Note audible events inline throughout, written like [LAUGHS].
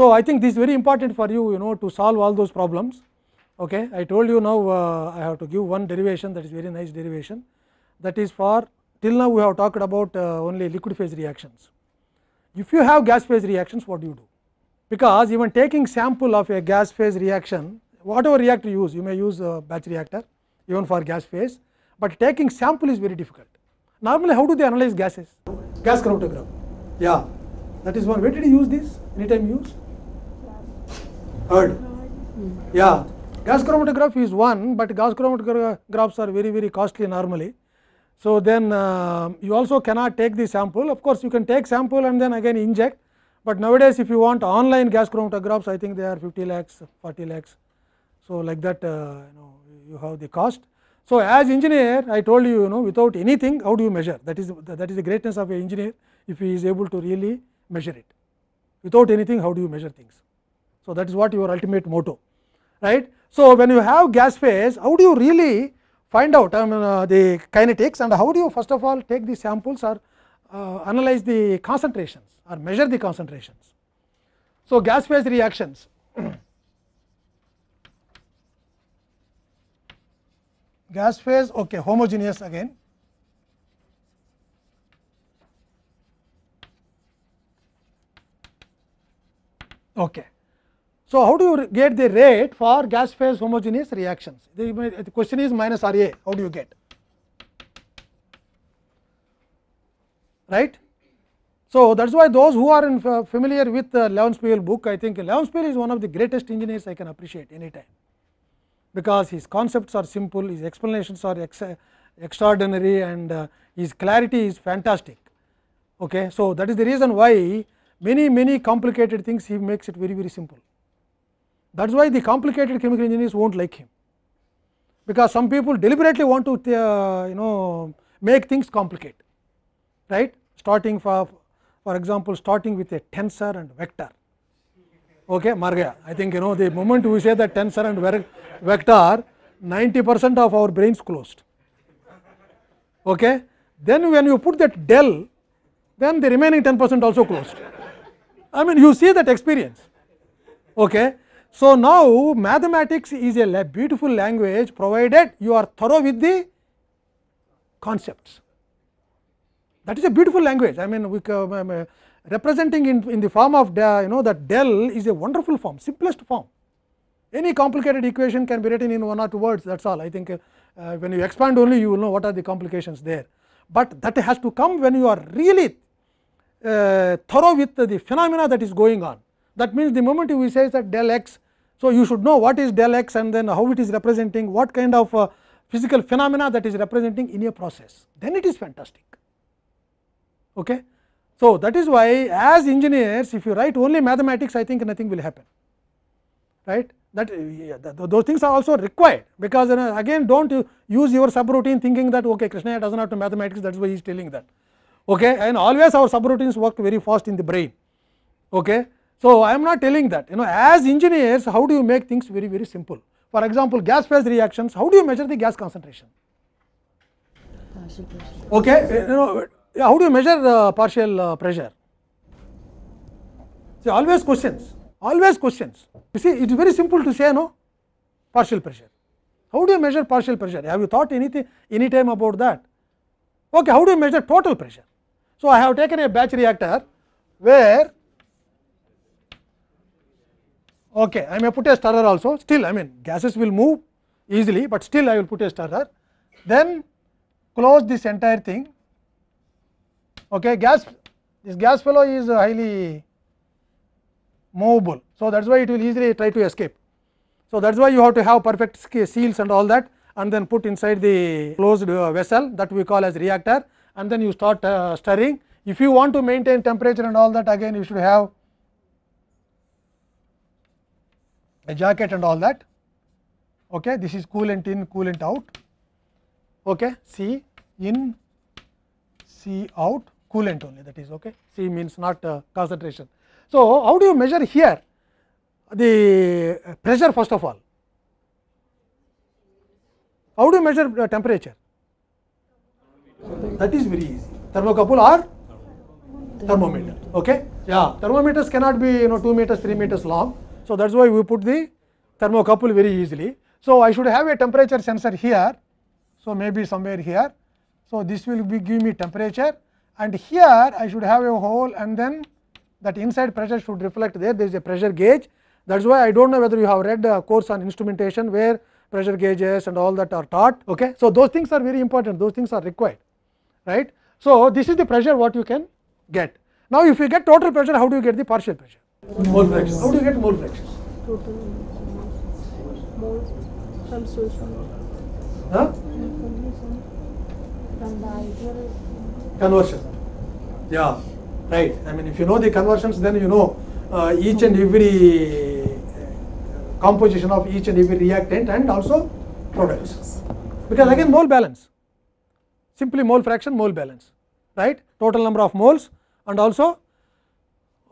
So, I think this is very important for you you know to solve all those problems. Okay. I told you now uh, I have to give one derivation that is very nice derivation that is for till now we have talked about uh, only liquid phase reactions. If you have gas phase reactions what do you do? Because even taking sample of a gas phase reaction whatever reactor you use you may use a batch reactor even for gas phase, but taking sample is very difficult. Normally how do they analyze gases? Gas chromatograph. Yeah, that is one. Where did you use this? Anytime use? Heard. Yeah, gas chromatograph is one, but gas chromatographs are very very costly normally. So, then uh, you also cannot take the sample of course, you can take sample and then again inject, but nowadays if you want online gas chromatographs I think they are 50 lakhs, 40 lakhs. So, like that uh, you know you have the cost. So, as engineer I told you you know without anything how do you measure that is that is the greatness of a engineer if he is able to really measure it without anything how do you measure things. So, that is what your ultimate motto right. So, when you have gas phase how do you really find out I mean, uh, the kinetics and how do you first of all take the samples or uh, analyze the concentrations or measure the concentrations. So, gas phase reactions [CLEARS THROAT] gas phase okay homogeneous again okay so how do you get the rate for gas phase homogeneous reactions the, the question is minus ra how do you get right so that's why those who are in familiar with the Levenspiel book i think Levenspiel is one of the greatest engineers i can appreciate anytime because his concepts are simple, his explanations are ex extraordinary and uh, his clarity is fantastic. Okay. So, that is the reason why many many complicated things he makes it very very simple. That is why the complicated chemical engineers not like him, because some people deliberately want to uh, you know make things complicate right? Starting for for example starting with a tensor and vector. Okay mar gaya i think you know the moment we say that tensor and vector 90 percent of our brains closed. Okay? Then when you put that del then the remaining 10 percent also closed. I mean you see that experience. Okay so now mathematics is a beautiful language provided you are thorough with the concepts that is a beautiful language i mean we uh, representing in, in the form of you know that del is a wonderful form simplest form any complicated equation can be written in one or two words thats all I think uh, when you expand only you will know what are the complications there, but that has to come when you are really uh, thorough with the phenomena that is going on that means the moment you say that del x so you should know what is del x and then how it is representing what kind of uh, physical phenomena that is representing in a process. Then it is fantastic. Okay? So, that is why as engineers if you write only mathematics I think nothing will happen. Right? That yeah, those things are also required because you know, again do not use your subroutine thinking that okay Krishna does not have to mathematics that is why he is telling that. Okay? And always our subroutines work very fast in the brain. Okay. So, I am not telling that you know as engineers how do you make things very very simple for example gas phase reactions how do you measure the gas concentration okay you know yeah, how do you measure the partial uh, pressure? See, always questions, always questions. You see, it is very simple to say no partial pressure. How do you measure partial pressure? Have you thought anything any time about that? Okay, how do you measure total pressure? So, I have taken a batch reactor where okay, I may put a stirrer also. Still I mean gases will move easily, but still I will put a stirrer then close this entire thing. Okay gas this gas fellow is highly movable. So that is why it will easily try to escape. So that is why you have to have perfect seals and all that and then put inside the closed vessel that we call as reactor and then you start uh, stirring. If you want to maintain temperature and all that again you should have a jacket and all that okay this is coolant in coolant out okay c in c out coolant only that is okay C means not uh, concentration. So, how do you measure here the pressure first of all? How do you measure the temperature? That is very easy thermocouple or thermometer okay. Yeah, thermometers cannot be you know 2 meters, 3 meters long. So that's why we put the thermocouple very easily. So I should have a temperature sensor here. So maybe somewhere here. So this will be give me temperature, and here I should have a hole, and then that inside pressure should reflect there. There is a pressure gauge. That's why I don't know whether you have read a course on instrumentation where pressure gauges and all that are taught. Okay, so those things are very important. Those things are required, right? So this is the pressure what you can get. Now if you get total pressure, how do you get the partial pressure? Mole fraction. How do you get mole fractions? total moles from solution Huh? from the ideal Conversion. Yeah, right. I mean, if you know the conversions, then you know uh, each and every uh, composition of each and every reactant and also products. Because again, mole balance. Simply mole fraction, mole balance, right? Total number of moles and also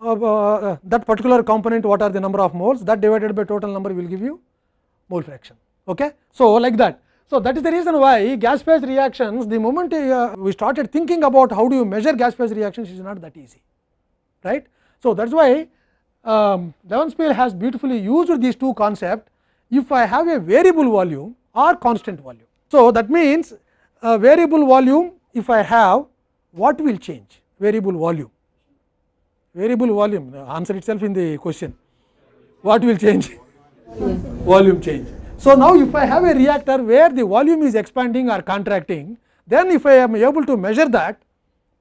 uh, uh, that particular component, what are the number of moles, that divided by total number will give you mole fraction. Okay? So, like that. So, that is the reason why gas phase reactions, the moment uh, we started thinking about how do you measure gas phase reactions is not that easy, right. So, that is why um, Levenspiel has beautifully used these two concepts if I have a variable volume or constant volume. So, that means a variable volume if I have what will change variable volume variable volume answer itself in the question what will change volume change so now if i have a reactor where the volume is expanding or contracting then if i am able to measure that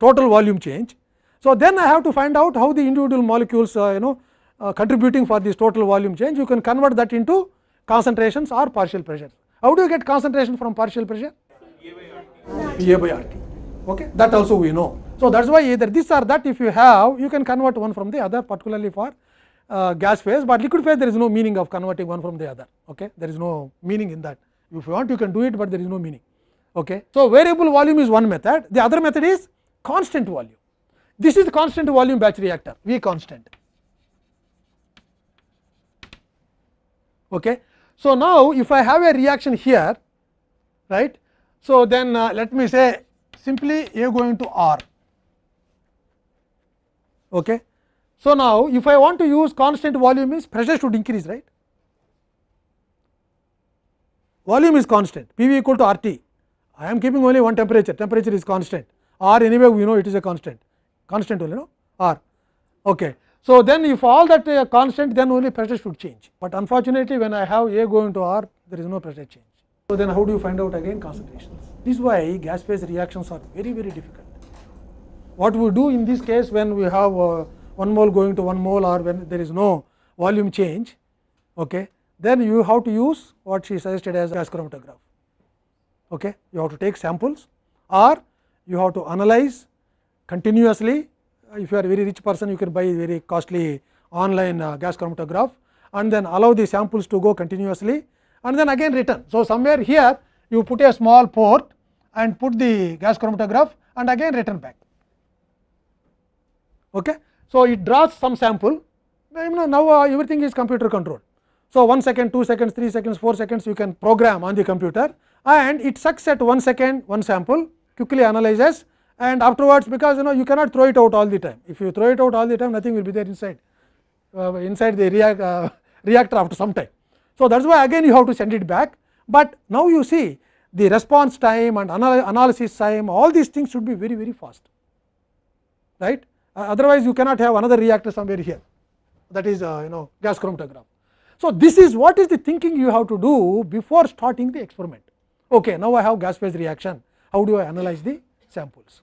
total volume change so then i have to find out how the individual molecules uh, you know uh, contributing for this total volume change you can convert that into concentrations or partial pressure how do you get concentration from partial pressure PA by RT. Okay, that also we know. So that's why either this or that, if you have, you can convert one from the other, particularly for uh, gas phase. But liquid phase, there is no meaning of converting one from the other. Okay, there is no meaning in that. If you want, you can do it, but there is no meaning. Okay, so variable volume is one method. The other method is constant volume. This is constant volume batch reactor, V constant. Okay. So now if I have a reaction here, right? So then uh, let me say simply A going to R. Okay. So now if I want to use constant volume means pressure should increase, right? Volume is constant, PV equal to r t I am keeping only one temperature, temperature is constant. R anyway we know it is a constant, constant only, no? R. Okay. So then if all that uh, constant, then only pressure should change. But unfortunately, when I have A going to R, there is no pressure change. So then how do you find out again concentrations? This is why gas phase reactions are very very difficult. What we do in this case when we have uh, 1 mole going to 1 mole or when there is no volume change, okay, then you have to use what she suggested as gas chromatograph. Okay. You have to take samples or you have to analyze continuously. If you are a very rich person, you can buy very costly online uh, gas chromatograph and then allow the samples to go continuously and then again return. So, somewhere here you put a small port and put the gas chromatograph and again return back. Okay. So, it draws some sample now uh, everything is computer controlled. So, 1 second, 2 seconds, 3 seconds, 4 seconds you can program on the computer and it sucks at 1 second one sample quickly analyzes and afterwards because you know you cannot throw it out all the time. If you throw it out all the time nothing will be there inside uh, inside the react, uh, reactor after some time. So, that is why again you have to send it back, but now you see the response time and anal analysis time all these things should be very very fast right otherwise you cannot have another reactor somewhere here that is uh, you know gas chromatograph. So, this is what is the thinking you have to do before starting the experiment. Okay, now I have gas phase reaction, how do I analyze the samples?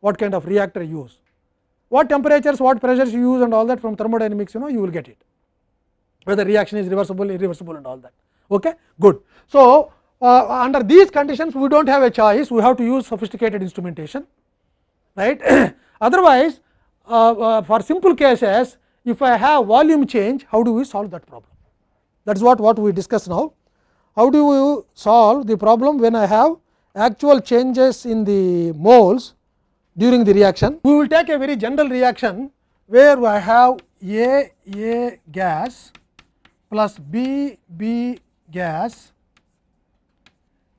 What kind of reactor use? What temperatures, what pressures you use and all that from thermodynamics you know you will get it, whether reaction is reversible, irreversible and all that. Okay, good. So, uh, under these conditions we do not have a choice, we have to use sophisticated instrumentation, right. [CLEARS THROAT] Otherwise, uh, uh, for simple cases, if I have volume change, how do we solve that problem? That is what, what we discuss now. How do you solve the problem when I have actual changes in the moles during the reaction? We will take a very general reaction where I have A A gas plus B B gas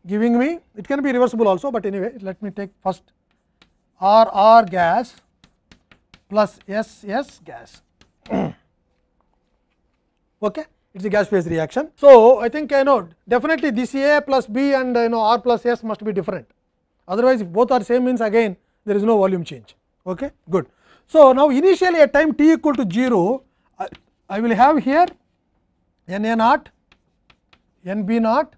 giving me it can be reversible also, but anyway let me take first R R gas plus S S gas. [COUGHS] okay it is a gas phase reaction. So, I think I know definitely this A plus B and you know R plus S must be different otherwise if both are same means again there is no volume change okay good. So, now initially at time t equal to 0 I, I will have here N A naught N B naught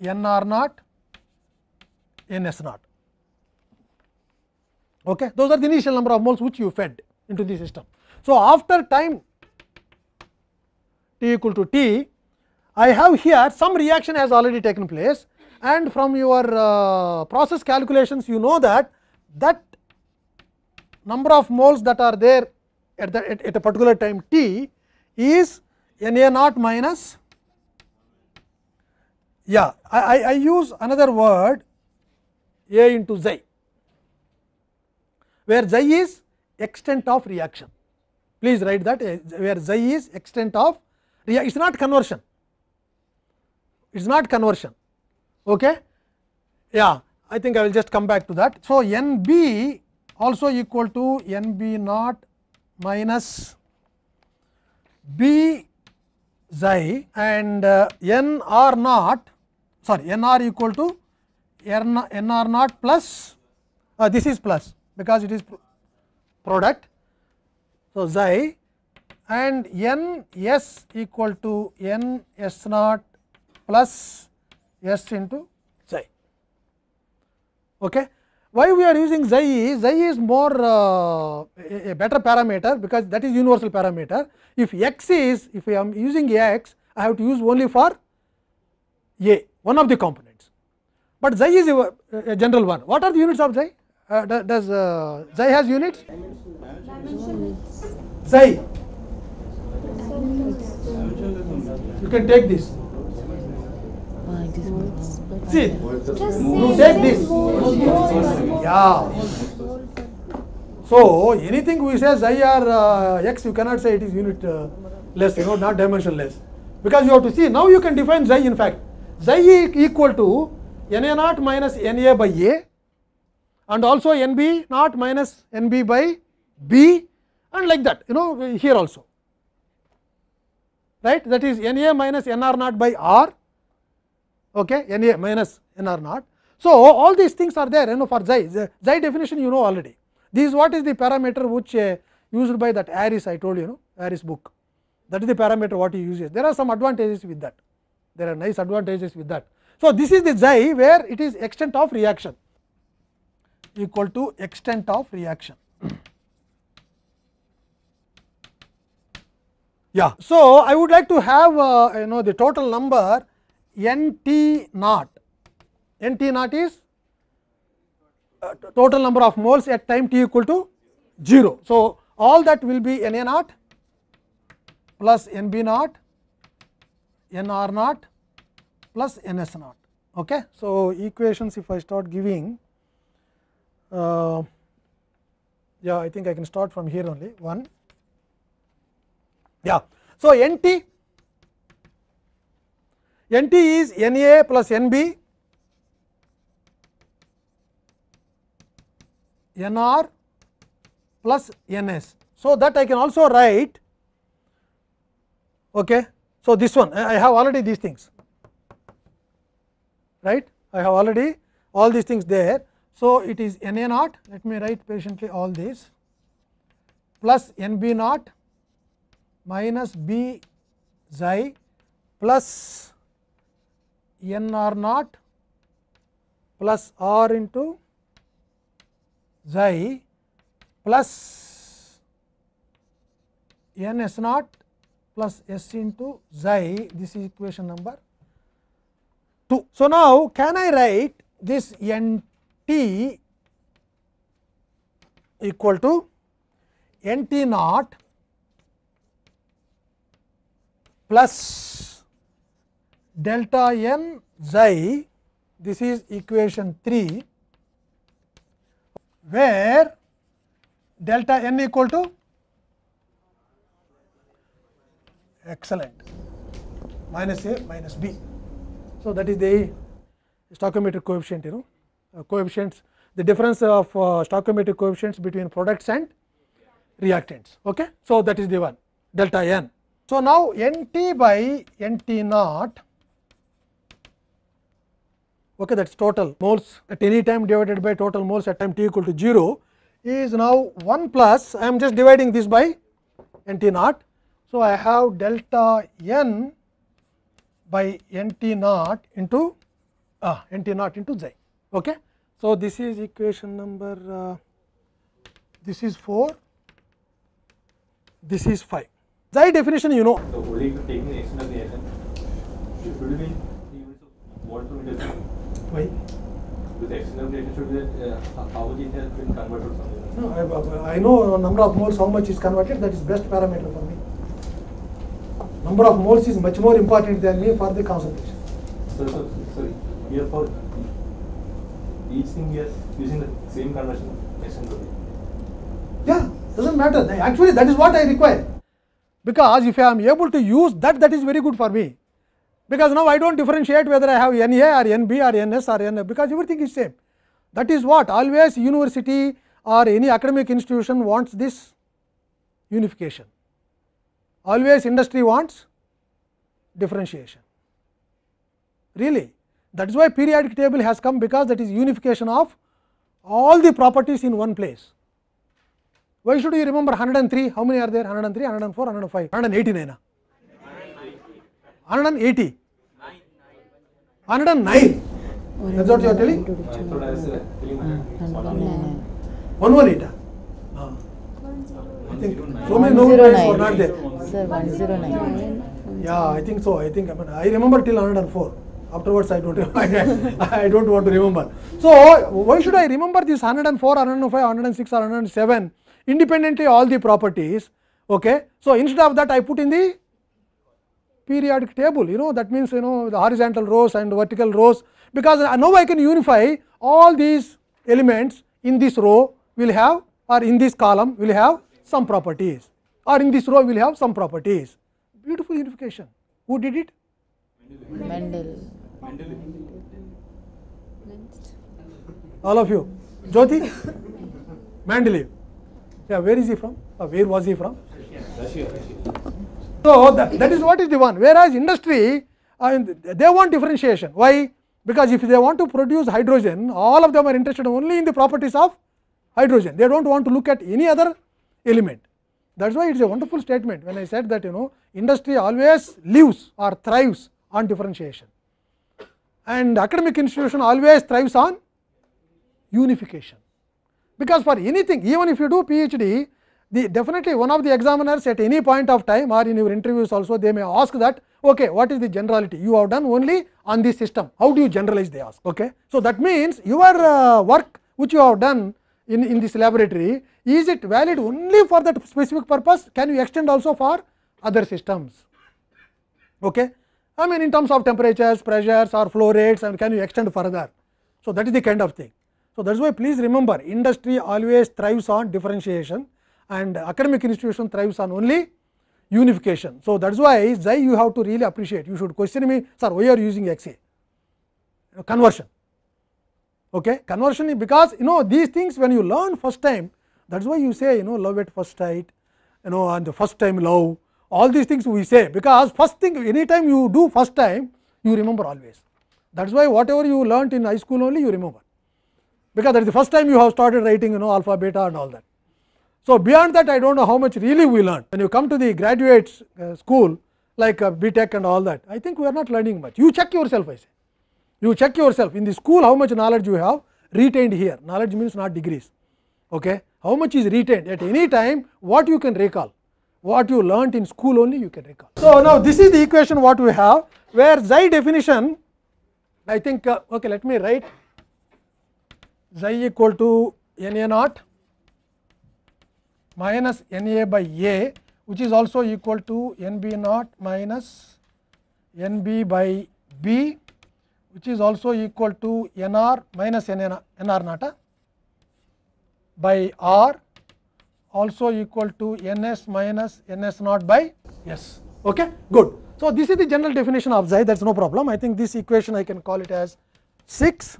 N R naught N S naught okay those are the initial number of moles which you fed into the system. So, after time t equal to t, I have here some reaction has already taken place and from your uh, process calculations you know that that number of moles that are there at, the, at, at a particular time t is N A naught minus yeah I, I, I use another word A into xi where xi is extent of reaction. Please write that uh, where xi is extent of reaction, it is not conversion. It is not conversion. Okay? Yeah i think i will just come back to that. So nb also equal to nb naught minus b xi and uh, nr naught sorry nr equal to nr naught plus uh, this is plus because it is product so xi and n s equal to n s naught plus s into xi. Okay. Why we are using xi xi is more uh, a, a better parameter because that is universal parameter. If x is if I am using x I have to use only for a one of the components, but xi is a, a general one. What are the units of xi? Uh, does uh, xi has units? Xi you can take this. See, you take this. Yeah. So, anything we say xi or uh, x, you cannot say it is unit uh, less, you know, not dimensionless. Because you have to see, now you can define xi in fact. Xi equal to Na naught minus Na by A and also Nb naught minus Nb by B and like that, you know, here also right that is N A minus N R naught by R okay, N A minus N R naught. So, all these things are there you know for xi, xi definition you know already. This is what is the parameter which uh, used by that Harris I told you know Harris book that is the parameter what he uses. There are some advantages with that, there are nice advantages with that. So, this is the xi where it is extent of reaction equal to extent of reaction. Yeah. So, I would like to have uh, you know the total number n t naught, n t naught is uh, total number of moles at time t equal to 0. So, all that will be n a naught plus n b naught, n r naught plus n s naught. Okay. So, equations if I start giving, uh, yeah I think I can start from here only 1 yeah. So, N t N t is N a plus N b N r plus N s. So, that I can also write okay. So, this one I have already these things right I have already all these things there. So, it is N a naught. Let me write patiently all these. Plus N b naught minus b xi plus n r naught plus r into xi plus n s naught plus s into xi. This is equation number 2. So, now can I write this n t equal to n t naught plus delta n xi this is equation 3 where delta n equal to excellent minus a minus b. So, that is the stoichiometric coefficient you know coefficients the difference of uh, stoichiometric coefficients between products and reactants. Okay? So, that is the one delta n. So, now n t by n t naught okay, that is total moles at any time divided by total moles at time t equal to 0 is now 1 plus I am just dividing this by n t naught. So, I have delta n by n t naught into ah, n t naught into xi. Okay. So, this is equation number uh, this is 4 this is 5 xi definition you know So only if you taking the extent of reaction, should be units of volt per meter. why With the extent of reaction should be uh, how much it has been converted something. No, I, I know number of moles how much is converted that is best parameter for me. Number of moles is much more important than me for the concentration. So, so, so here for each thing we are using the same conversion external. Yeah, doesn't matter. Actually, that is what I require. Because if I am able to use that, that is very good for me. Because now I don't differentiate whether I have NA or NB or NS or NF because everything is same. That is what always university or any academic institution wants this unification. Always industry wants differentiation. Really, that is why periodic table has come because that is unification of all the properties in one place. Why should you remember 103? How many are there? 103, 104, 105, 189. ah? 180. 109. That's what you are telling? I thought I was uh, telling one on 118. ah? I think so many guys were not there. Sir, 109. Yeah, I think so. I think I, mean, I remember till 104. Afterwards, I don't. I, I don't want to remember. So why should I remember this 104, 105, 106, 107 independently all the properties? Okay. So instead of that, I put in the periodic table. You know that means you know the horizontal rows and vertical rows because now I can unify all these elements in this row will have or in this column will have some properties or in this row will have some properties. Beautiful unification. Who did it? Mendel. All of you. Jyoti? Mendeleev. Yeah, where is he from? Or where was he from? So that, that is what is the one. Whereas industry, uh, they want differentiation. Why? Because if they want to produce hydrogen, all of them are interested only in the properties of hydrogen. They don't want to look at any other element. That's why it's a wonderful statement when I said that you know industry always lives or thrives on differentiation, and academic institution always thrives on unification. Because for anything, even if you do PhD, the definitely one of the examiners at any point of time or in your interviews also they may ask that okay what is the generality you have done only on this system how do you generalize they ask okay so that means your uh, work which you have done in in this laboratory is it valid only for that specific purpose can you extend also for other systems okay i mean in terms of temperatures pressures or flow rates and can you extend further? So that is the kind of thing. So that is why please remember industry always thrives on differentiation and academic institution thrives on only unification. So, that is why Xi you have to really appreciate. You should question me sir why are you using XA conversion. Okay? Conversion is because you know these things when you learn first time that is why you say you know love at first sight you know and the first time love all these things we say because first thing any time you do first time you remember always that is why whatever you learnt in high school only you remember because that is the first time you have started writing you know alpha beta and all that so, beyond that I do not know how much really we learn. When you come to the graduate uh, school like uh, BTech and all that, I think we are not learning much. You check yourself I say. You check yourself in the school how much knowledge you have retained here. Knowledge means not degrees. Okay? How much is retained at any time what you can recall. What you learnt in school only you can recall. So, now this is the equation what we have where xi definition I think uh, okay let me write xi equal to n a naught minus N A by A which is also equal to N B naught minus N B by B which is also equal to N R minus N R naught by R also equal to N S minus N S naught by S. Okay, good. So, this is the general definition of xi that is no problem. I think this equation I can call it as 6.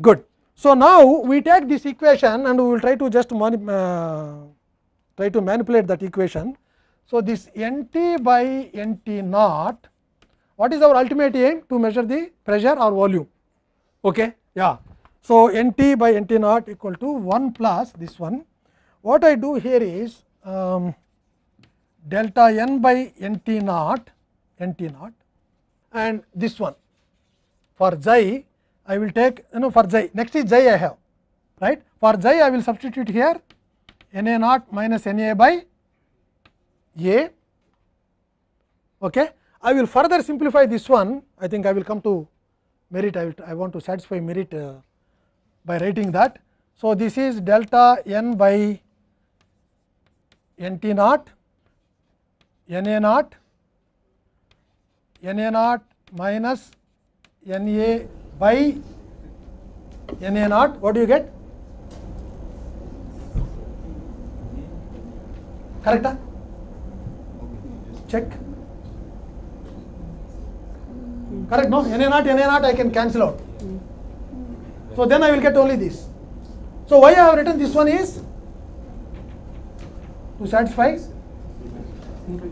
Good. So, now we take this equation and we will try to just uh, try to manipulate that equation. So, this n t by n t naught what is our ultimate aim to measure the pressure or volume okay yeah so n t by n t naught equal to 1 plus this one what i do here is um, delta n by n t naught n t naught and this one for xi i will take you know for xi next is xi i have right for xi i will substitute here n a naught minus n a by a okay I will further simplify this one. I think I will come to merit. I will. I want to satisfy merit uh, by writing that. So, this is delta n by n t naught, n a naught, n a naught minus n a by n a naught. What do you get? Correct? Check. correct no n a naught n a naught I can cancel out. So, then I will get only this. So, why I have written this one is to satisfy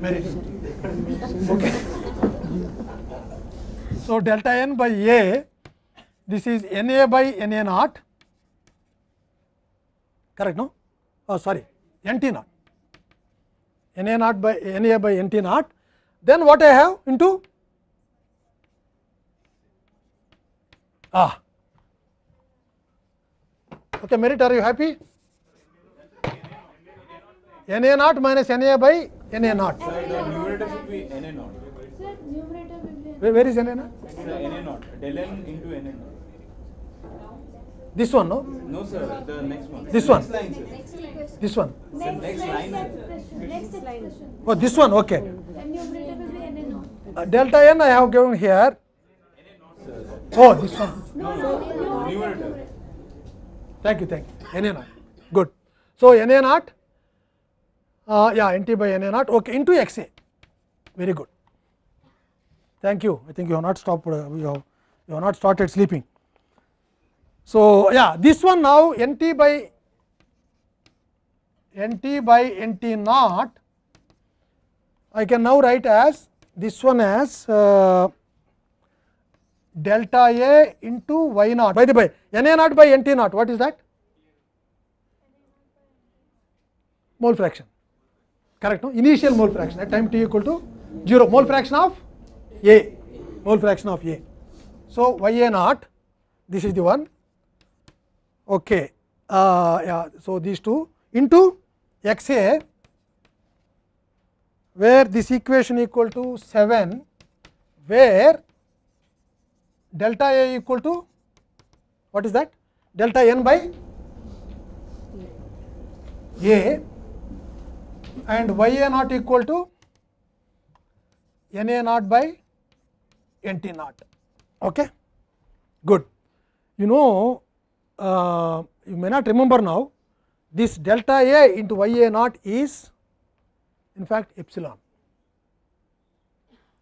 merit. Okay. So, delta n by a this is n a by n a naught correct no oh sorry n t naught n a naught by n a by n t naught then what I have into Ah. Okay, merit, are you happy? N a naught minus N a by N a naught. Sir, the numerator should be n a naught. Sir, numerator will be Where, where is N a naught? Sir, n a naught. Del n into n a naught. This one, no? No, sir. The next one. This one. Next line, sir. This one. Sir, next line. next expression. Oh, this one, okay. And numerator will be n a naught. Uh, delta n I have given here. Oh, this one. No, no, no. Numerator. Thank you, thank you. N a naught. Good. So, N a naught, uh, yeah, N t by N a naught, okay, into x a. Very good. Thank you. I think you have not stopped, uh, you, have, you have not started sleeping. So, yeah, this one now N t by N t by N t naught, I can now write as this one as uh, delta A into y naught. By the way, N a naught by N t naught, what is that? Mole fraction. Correct, no? Initial mole fraction at time t equal to 0. Mole fraction of A. Mole fraction of A. So, y a naught, this is the one. Okay. Uh, yeah, so, these two into x a where this equation equal to 7 where delta A equal to what is that? Delta n by A and y a naught equal to n a naught by n t naught. Okay? Good. You know, uh, you may not remember now, this delta A into y a naught is in fact epsilon,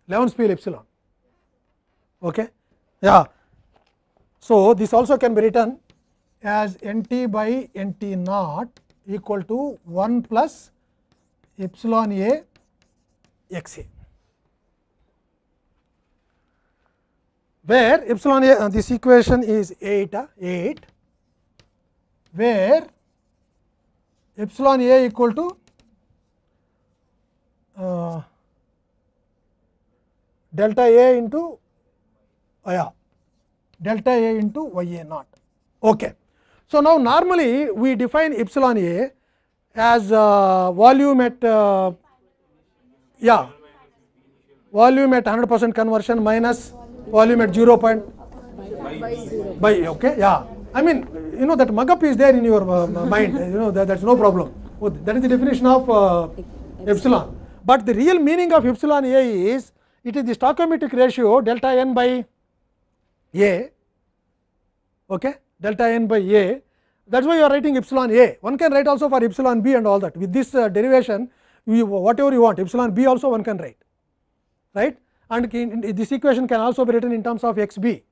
Levenspiel epsilon. Okay? Yeah. So, this also can be written as n t by n t naught equal to 1 plus epsilon a x a, where epsilon a uh, this equation is 8 uh, 8 where epsilon a equal to uh, delta a into uh, yeah, delta a into y a naught. Okay. So, now normally we define epsilon a as uh, volume at uh, yeah volume at 100 percent conversion minus volume at 0 point by okay yeah I mean you know that mug up is there in your uh, mind you know that that's no problem that is the definition of uh, epsilon but the real meaning of epsilon a is it is the stoichiometric ratio delta n by a okay delta n by a that is why you are writing epsilon a one can write also for epsilon b and all that with this uh, derivation you whatever you want epsilon b also one can write right and in, in, this equation can also be written in terms of x b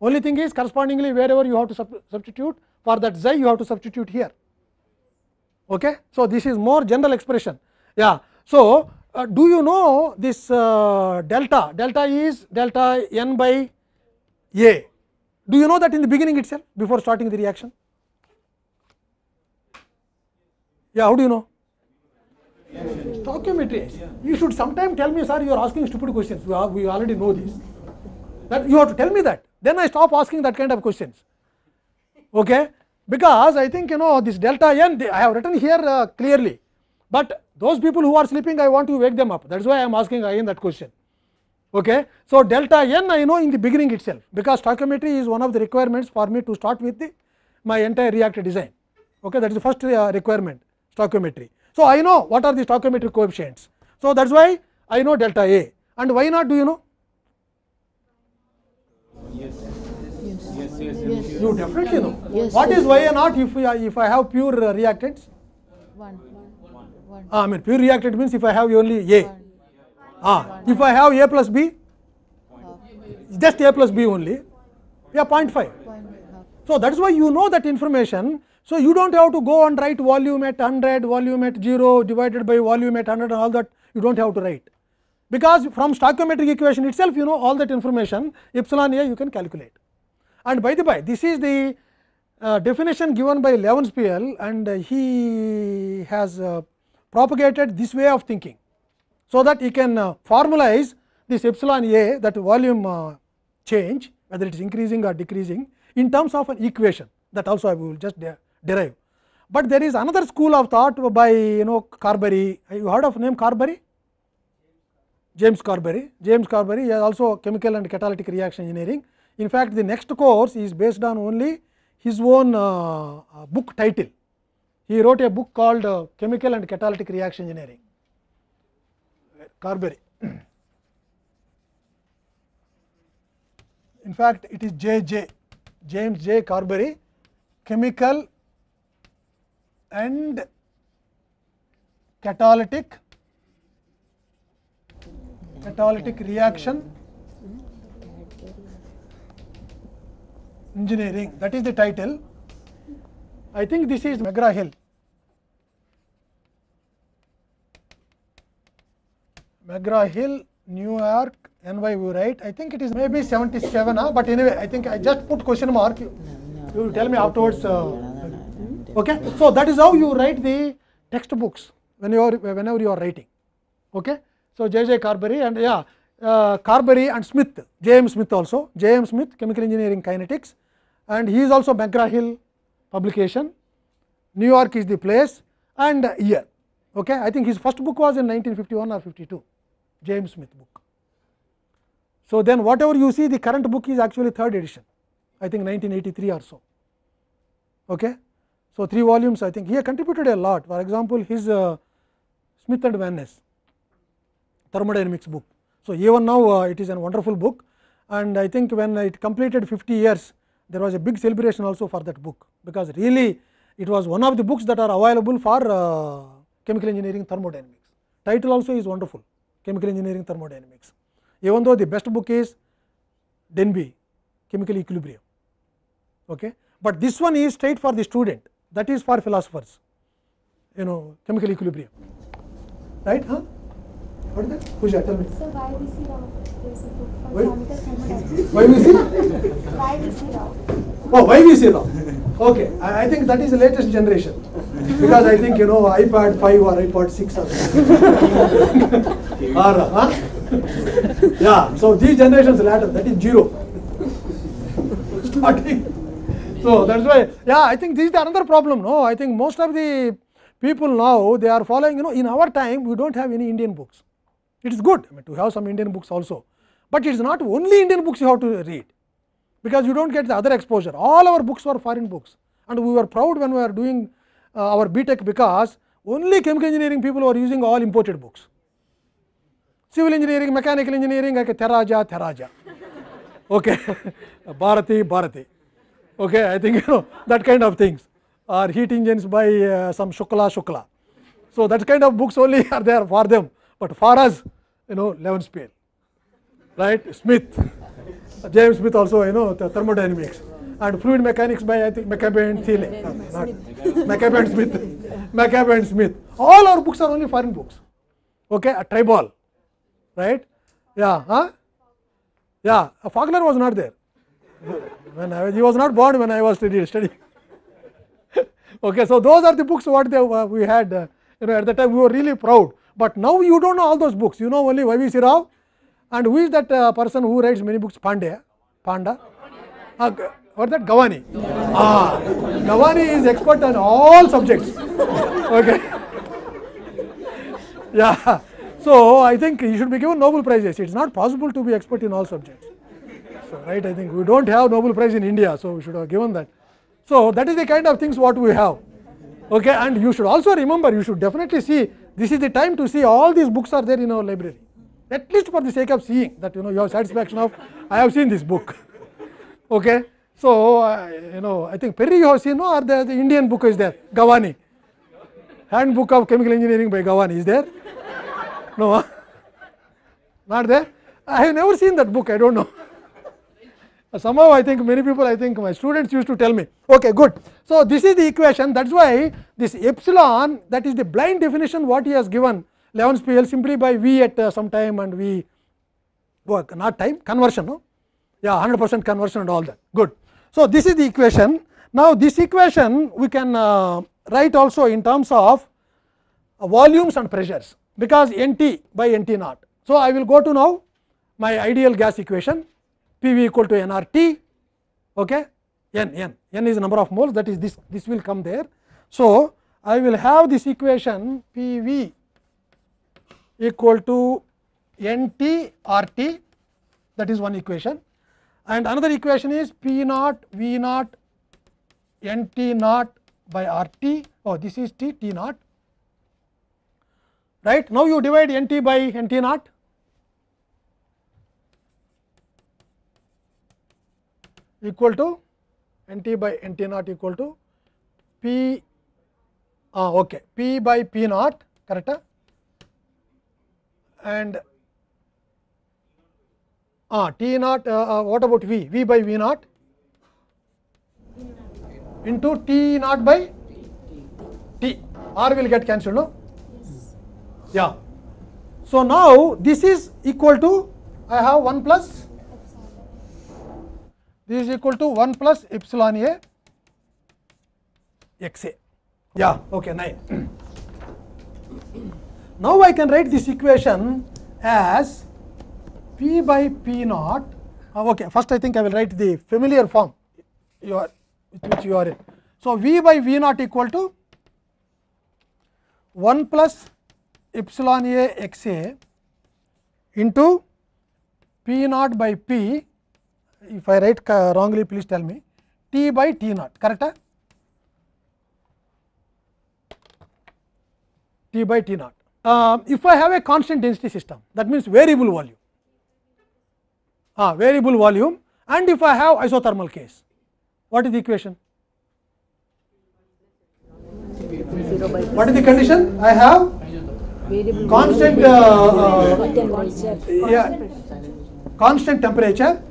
only thing is correspondingly wherever you have to sub substitute for that xi you have to substitute here Okay. So, this is more general expression. Yeah. So, uh, do you know this uh, delta? Delta is delta n by A. Do you know that in the beginning itself before starting the reaction? Yeah, how do you know? Stoichiometry. You should sometime tell me, sir, you are asking stupid questions. We, are, we already know this. That you have to tell me that. Then I stop asking that kind of questions. Okay? Because I think you know this delta n, they- I have written here uh, clearly. But those people who are sleeping, I want to wake them up. That is why I am asking again that question. Okay? So, delta n I know in the beginning itself, because stoichiometry is one of the requirements for me to start with the, my entire reactor design. Okay? That is the first uh, requirement, stoichiometry. So, I know what are the stoichiometric coefficients. So, that is why I know delta A. And why not do you know? Yes. Yes, yes, yes. You definitely know. Yes, what is y naught if, I- if I have pure reactants? One. One. Ah, I mean pure reactant means if I have only A. One. Ah, if I have A plus B, just A plus B only, yeah 0.5. Point. So, that is why you know that information. So, you do not have to go and write volume at 100, volume at 0 divided by volume at 100 and all that you do not have to write. Because from stoichiometric equation itself you know all that information epsilon A you can calculate. And by the by this is the uh, definition given by Levenspiel and uh, he has uh, propagated this way of thinking. So, that he can uh, formalize this epsilon A that volume uh, change whether it is increasing or decreasing in terms of an equation that also I will just de- derive. But there is another school of thought by you know Carberry, you heard of name Carberry? James Carberry. James Carberry is also chemical and catalytic reaction engineering. In fact, the next course is based on only his own uh, uh, book title. He wrote a book called uh, Chemical and Catalytic Reaction Engineering. Carberry. In fact, it is JJ, James J. Carberry, Chemical and Catalytic catalytic reaction engineering that is the title i think this is mcgraw hill mcgraw hill new york nyu right i think it is maybe 77 huh? but anyway i think i just put question mark you, you tell me afterwards uh, okay? So that is how you write the textbooks when you are whenever you are writing. Okay? So jj carberry and yeah uh, carberry and smith j.m smith also. J.m smith chemical engineering kinetics. And he is also mcgraw hill publication. New york is the place and year. Okay? I think his first book was in 1951 or 52 james smith book. So then whatever you see the current book is actually third edition. I think 1983 or so. Okay so three volumes i think he contributed a lot. For example his uh, smith and van ness thermodynamics book. So even now uh, it is a wonderful book. And i think when it completed 50 years there was a big celebration also for that book. Because really it was one of the books that are available for uh, chemical engineering thermodynamics. Title also is wonderful chemical engineering thermodynamics. Even though the best book is Denbigh chemical equilibrium. Okay? But this one is straight for the student that is for philosophers you know chemical equilibrium right huh what is that Pooja, tell me So Y.V.C. Rao? There's a book for Why? chemical thermodynamics. Y.V.C. Why we see Rao? oh Y.V.C. okay I, I think that is the latest generation because i think you know ipad 5 or ipad 6 or something. or huh? yeah so these generations later that is zero starting so that's why yeah i think this is the another problem no i think most of the people now they are following you know in our time we don't have any indian books it is good I mean, to have some indian books also but it is not only indian books you have to read because you do not get the other exposure. All our books were foreign books and we were proud when we were doing uh, our BTech because only chemical engineering people were using all imported books. Civil engineering, mechanical engineering, like Theraja, Theraja. Okay, [LAUGHS] [LAUGHS] Bharati, Bharati. Okay, I think [LAUGHS] you know that kind of things. Or heat engines by uh, some Shukla, Shukla. So that kind of books only [LAUGHS] are there for them. But for us, you know, Levenspiel, right? Smith, James Smith also, you know, the thermodynamics and fluid mechanics by I think McCabe and Thiele, McCabe and Smith. McCabe and Smith. All our books are only foreign books. Okay, a tribal, right? Yeah, huh? Yeah, Fogler was not there. When I, he was not born when I was study, studying. [LAUGHS] okay, so those are the books what they, uh, we had. Uh, you know, at the time we were really proud. But now you don't know all those books. You know only Y.V. Rao and who is that uh, person who writes many books? Pandya, Panda. Uh, what that Gavhane? Ah, Gavhane is expert on all subjects. [LAUGHS] Okay. [LAUGHS] Yeah. So I think you should be given Nobel prizes. It's not possible to be expert in all subjects. So, right, I think we don't have Nobel Prize in India, so we should have given that. So that is the kind of things what we have. Okay, and you should also remember, you should definitely see. This is the time to see all these books are there in our library. At least for the sake of seeing that you know your satisfaction of I have seen this book. [LAUGHS] Okay, so uh, you know I think Perry you have seen no, or the, the Indian book is there, Gavhane. Handbook of Chemical Engineering by Gavhane is there? [LAUGHS] No, not there. I have never seen that book. I don't know. Somehow I think many people, I think my students used to tell me. Okay, good. So this is the equation. That's why this epsilon, that is the blind definition what he has given Levenspiel simply by v at uh, some time and v work, not time conversion. No? Yeah, hundred percent conversion and all that. Good. So this is the equation. Now this equation we can uh, write also in terms of uh, volumes and pressures because NT by NT naught. So I will go to now my ideal gas equation PV equal to nRT, okay, n n. N is number of moles. That is this this will come there. So I will have this equation PV equal to NT RT that is one equation. And another equation is P naught V naught NT naught by RT oh this is T T naught. Right? Now you divide NT by NT naught equal to NT by NT naught equal to P ah, okay P by P naught correct ah? and ah, T naught uh, uh, what about V V by V naught into T naught by T R will get cancelled no yeah so now this is equal to I have 1 plus this is equal to 1 plus epsilon a x a. Yeah, okay, 9. now I can write this equation as p by p naught. Uh, okay, first I think I will write the familiar form you are with which you are in. So v by v naught equal to 1 plus epsilon a x a into p naught by p if I write wrongly please tell me T by T naught correct? T by T naught. Uh, if I have a constant density system that means variable volume ah, variable volume and if I have isothermal case what is the equation? What is the condition? I have constant uh, uh, yeah, constant temperature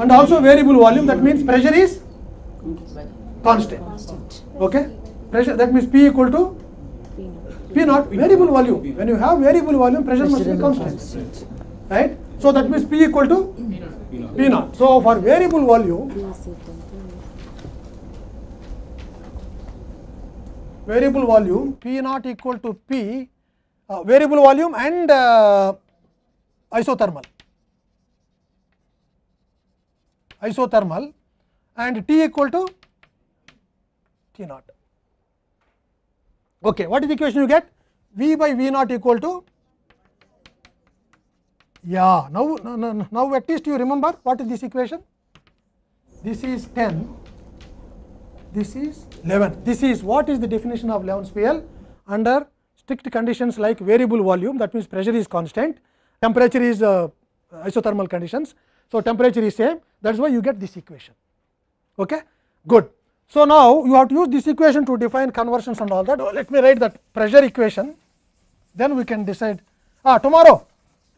and also variable volume that means pressure is constant. Okay? Pressure that means p equal to p naught. Variable volume. When you have variable volume pressure must be constant. Right? So that means p equal to p naught. So for variable volume variable volume p naught equal to p uh, variable volume and uh, isothermal isothermal and T equal to T naught. Okay, what is the equation you get? V by V naught equal to yeah. Now, now, now, now at least you remember what is this equation? This is 10, this is 11. This is what is the definition of Levensspiel under strict conditions like variable volume that means pressure is constant, temperature is uh, isothermal conditions. So, temperature is same that is why you get this equation. Okay? Good. So, now you have to use this equation to define conversions and all that. Oh, let me write that pressure equation, then we can decide. Ah, tomorrow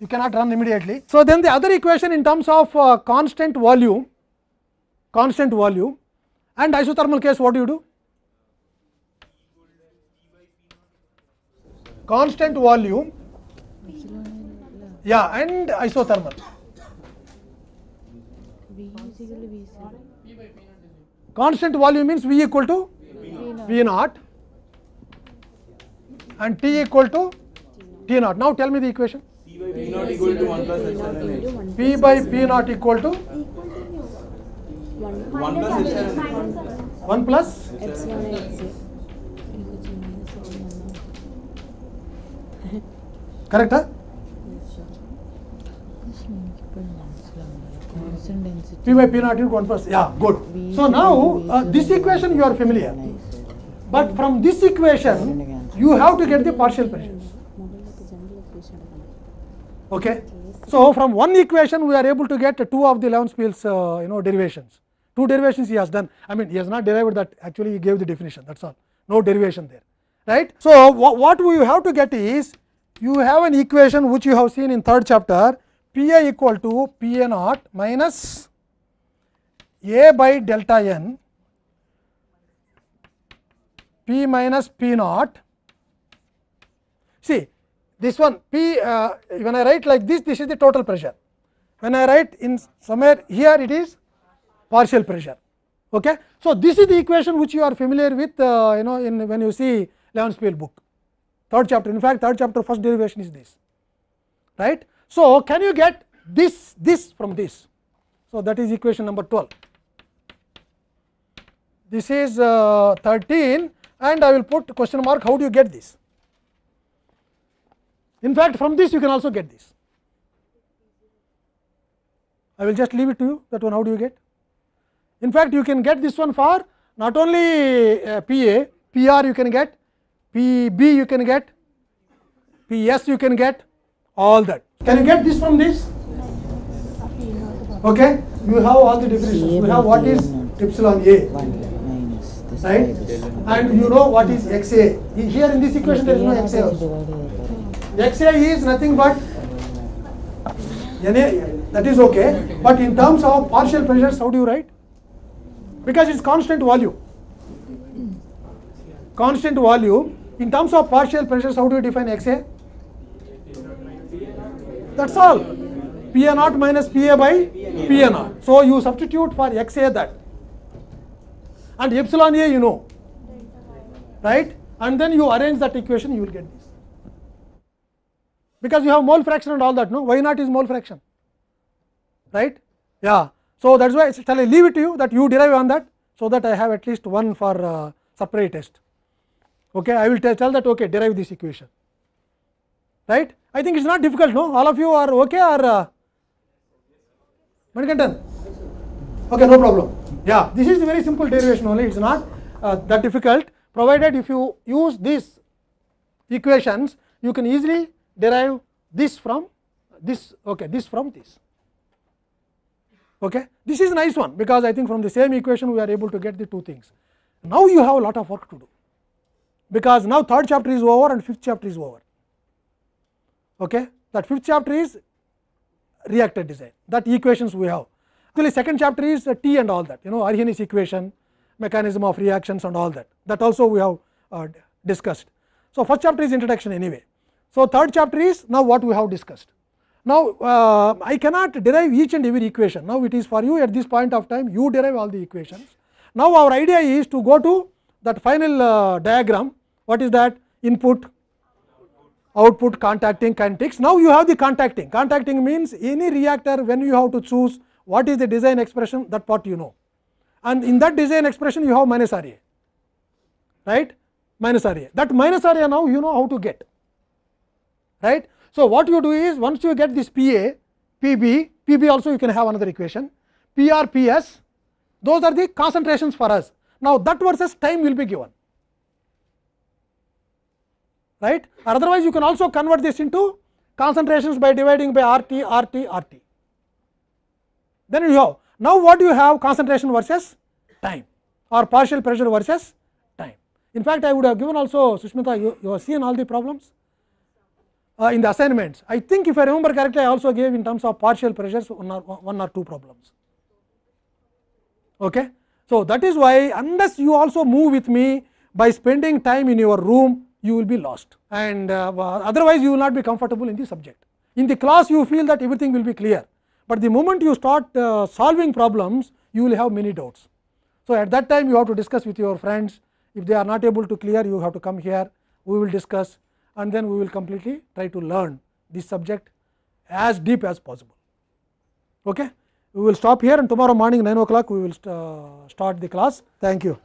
you cannot run immediately. So, then the other equation in terms of uh, constant volume, constant volume and isothermal case what do you do? constant volume yeah and isothermal basically VC. Constant volume means V equal to V naught and T equal to T naught. Now tell me the equation. P naught equal to 1 plus epsilon h. P by P naught equal to 1 plus epsilon 1 plus epsilon h. Correct? Huh? Equation density. P by P naught is 1 plus, yeah, good. so now, uh, this equation you are familiar. But from this equation, you have to get the partial pressures. Okay. So from one equation, we are able to get two of the Levenspiel's uh, you know derivations. Two derivations he has done. I mean, he has not derived that. Actually, he gave the definition. That's all. No derivation there, right? So what we have to get is you have an equation which you have seen in third chapter P i equal to P a naught minus a by delta n p minus p naught see this one p uh, when I write like this this is the total pressure when I write in somewhere here it is partial pressure okay so this is the equation which you are familiar with uh, you know in when you see Leonspiel book third chapter in fact third chapter first derivation is this right so can you get this this from this so that is equation number 12 this is uh, 13 and I will put question mark how do you get this in fact, from this you can also get this. I will just leave it to you that one how do you get. In fact, you can get this one for not only uh, PA, PR you can get, PB you can get, PS you can get, all that. Can you get this from this? Okay, you have all the definitions. You have what is epsilon A, right? And you know what is XA. Here in this equation there is no XA also. XA is nothing but that is okay, but in terms of partial pressures, how do you write? Because it's constant volume. Constant volume, in terms of partial pressures, how do you define XA? That's all. PA naught minus PA by PA naught. So you substitute for XA that. And epsilon A you know, right? And then you arrange that equation, you will get this. Because you have mole fraction and all that no? Y naught is mole fraction. Right? Yeah. So that's why shall i leave it to you that you derive on that? So that i have at least one for uh, separate test. Okay? I will tell that okay derive this equation right? I think it's not difficult no? All of you are okay or uh, okay no problem. Yeah this is a very simple derivation only. It's not uh, that difficult provided if you use these equations you can easily derive this from this okay this from this. Okay? This is nice one because i think from the same equation we are able to get the two things. Now you have a lot of work to do. Because now third chapter is over and fifth chapter is over okay? That fifth chapter is reactor design. That equations we have. Actually second chapter is uh, t and all that you know arrhenius equation mechanism of reactions and all that. That also we have uh, discussed. So first chapter is introduction anyway. So third chapter is now what we have discussed. Now uh, i cannot derive each and every equation. Now it is for you at this point of time you derive all the equations. Now our idea is to go to that final uh, diagram. What is that? Input output contacting kinetics. Now you have the contacting. Contacting means any reactor when you have to choose what is the design expression that part you know. And in that design expression you have minus RA, right? Minus RA. That minus RA now you know how to get, right? So what you do is once you get this PA, PB, PB also you can have another equation, PR, PS, those are the concentrations for us. Now that versus time will be given right or otherwise you can also convert this into concentrations by dividing by RT, RT, RT. Then you have now what you have concentration versus time or partial pressure versus time. In fact, I would have given also Sushmita you, you have seen all the problems uh, in the assignments. I think if I remember correctly I also gave in terms of partial pressures one or, one or two problems. Okay. So, that is why unless you also move with me by spending time in your room you will be lost and uh, otherwise you will not be comfortable in the subject. In the class you feel that everything will be clear, but the moment you start uh, solving problems you will have many doubts. So, at that time you have to discuss with your friends if they are not able to clear you have to come here we will discuss and then we will completely try to learn this subject as deep as possible. Okay? We will stop here and tomorrow morning 9 o'clock we will st uh, start the class. Thank you.